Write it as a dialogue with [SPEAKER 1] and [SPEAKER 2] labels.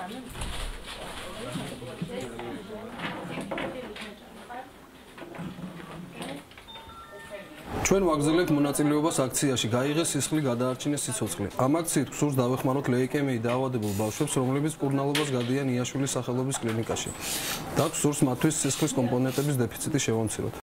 [SPEAKER 1] 라면 ჩვენ ვაგზავნებთ მონაწილეობას აქციაში გაიღეს სისხლი გადაარჩინეს სიცოცხლე. ამ აქციით გსურს დავეხმაროთ ლეიკემიით დაავადებულ ბავშვებს, რომლებიც კურნალობას გადიან იაშვილის სახელობის კლინიკაში. და გსურს მათთვის სისხლის კომპონენტების დეფიციტი შევამციროთ.